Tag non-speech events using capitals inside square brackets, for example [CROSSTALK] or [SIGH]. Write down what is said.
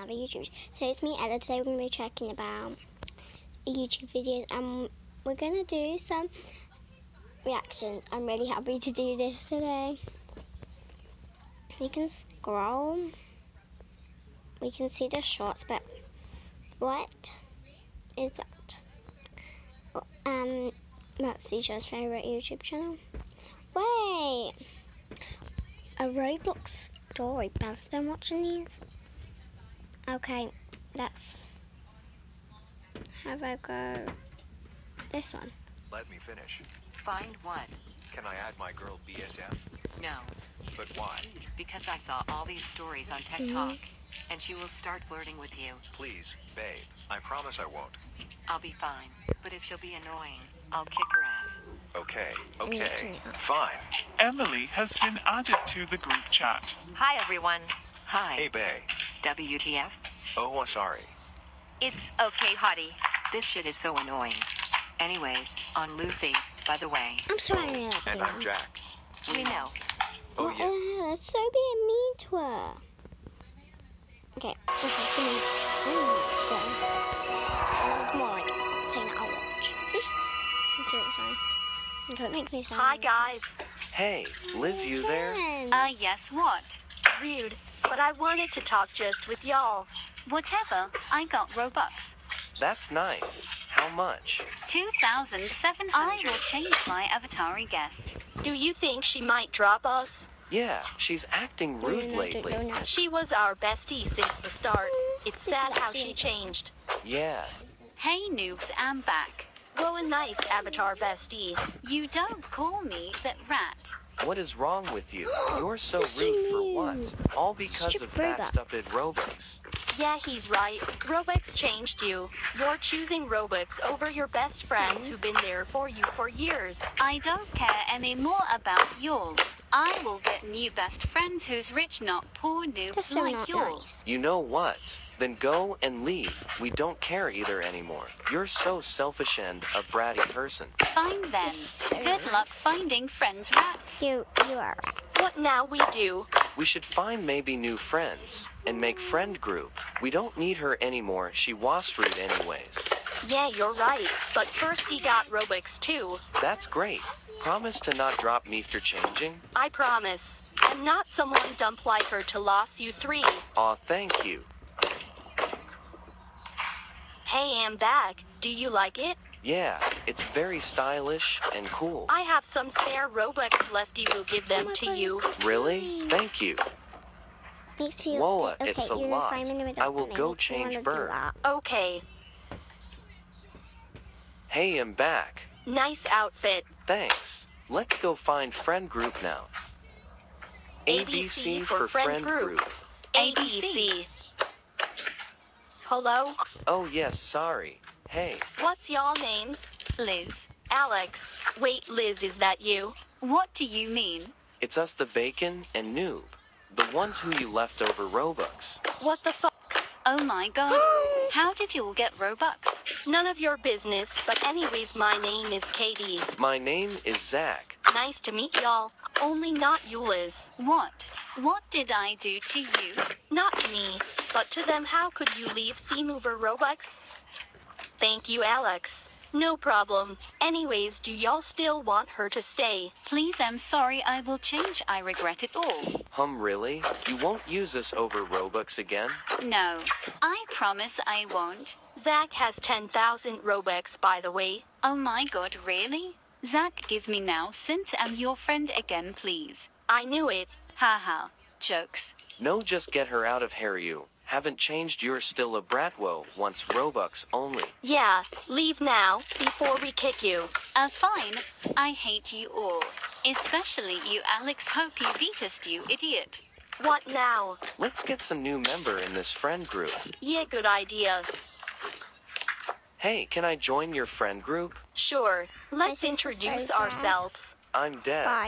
another YouTube. So it's me, Ella. Today we're going to be checking about YouTube videos and we're going to do some reactions. I'm really happy to do this today. We can scroll. We can see the shorts, but what is that? Um, that's CJ's favourite YouTube channel. Wait! A Roblox story. Bella's been watching these. Okay, let's have a go. This one. Let me finish. Find one. Can I add my girl BSF? No, But why? because I saw all these stories on TikTok, mm-hmm. and she will start flirting with you. Please, babe. I promise I won't. I'll be fine, but if she'll be annoying, I'll kick her ass. Okay, okay. Fine. Emily has been added to the group chat. Hi, everyone. Hi, Hey, bae. WTF? Oh, I'm sorry. It's okay, Hottie. This shit is so annoying. Anyways, on Lucy, by the way, I'm sorry. I like And I'm Jack. we know. Oh, what yeah. the hell? That's so being mean to her. Okay, this is gonna be. Oh my god. This more like a thing that I'll watch. [LAUGHS] That's really fine. Okay, it makes me sad. Hi guys. Hey, Liz, you there? Friends. Uh, yes, what? Rude, but I wanted to talk just with y'all. Whatever. I got Robux. That's nice. How much? 2,700. I will change my avatar, I guess. Do you think she might drop us? Yeah, she's acting rude no, no, lately. no, no. She was our bestie since the start. It's sad how she changed. Yeah, Hey, noobs, I'm back. Going nice, Avatar bestie. You don't call me that rat. what is wrong with you? [GASPS] You're so rude for what? All because of that stupid Robux. Stupid Robux. Yeah, he's right. Robux changed you. You're choosing Robux over your best friends who've been there for you for years. I don't care anymore about y'all. I will get new best friends who's rich, not poor noobs That's so like yours. y'all. nice. You know what? Then go and leave. We don't care either anymore. You're so selfish and a bratty person. Fine then. So Good nice. luck finding friends, rats. You, you are right. What now we do? We should find maybe new friends and make friend group. We don't need her anymore. She was rude anyways. Yeah, you're right. But first he got Robux too. That's great. Promise to not drop me after changing? I promise. I'm not someone dump like her to loss you three. Aw, thank you. Hey, I'm back. Do you like it? Yeah, it's very stylish and cool. I have some spare Robux left. You will give them Oh to God, you. so Really? Thank you. Makes me feel Whoa, okay, it's a lot. Simon in the middle I will go change wanna Bird. Okay. Hey, I'm back. Nice outfit. Thanks. Let's go find friend group now. ABC for friend group. ABC. Hello? Oh, yes, sorry. Hey, What's y'all names? Liz, Alex. Wait, Liz, is that you? what do you mean? it's us the bacon and noob. The ones who you left over Robux. What the fuck? Oh my god. [GASPS] How did you all get Robux? None of your business, but anyways, my name is Katie. My name is Zach. Nice to meet y'all. Only not you, Liz. What? What did I do to you? Not to me, but to them. How could you leave theme over Robux? Thank you, Alex. No problem. Anyways, do y'all still want her to stay? Please, I'm sorry, I will change. I regret it all. Hum, really? You won't use us over Robux again? No, I promise I won't. Zack has 10,000 Robux, by the way. Oh my god, really? Zack, give me now since I'm your friend again, please. I knew it. Haha, jokes. No, just get her out of here, you. Haven't changed, you're still a bratwo, once Robux only. Yeah, leave now, before we kick you. Uh, fine. I hate you all. Especially you, Alex. Hope you beat us, you idiot. What now? Let's get some new member in this friend group. Yeah, good idea. Hey, can I join your friend group? Sure, let's This so introduce ourselves. I'm dead. Bye.